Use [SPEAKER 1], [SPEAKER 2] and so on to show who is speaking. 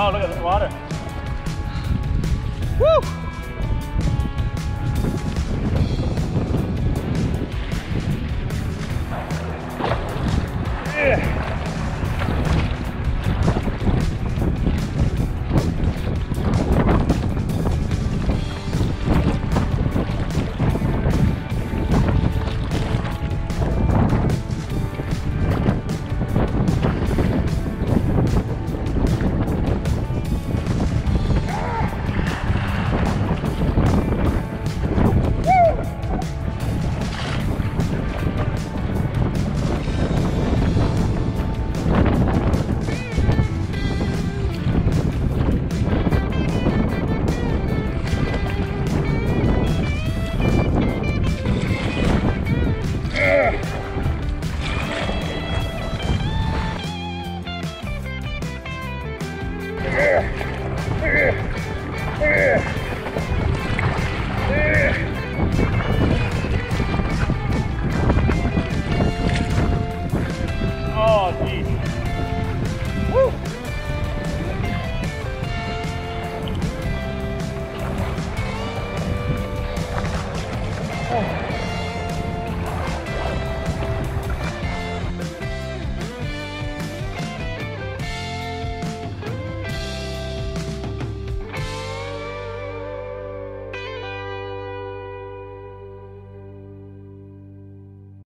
[SPEAKER 1] Oh, look at the water. Woo! 嗯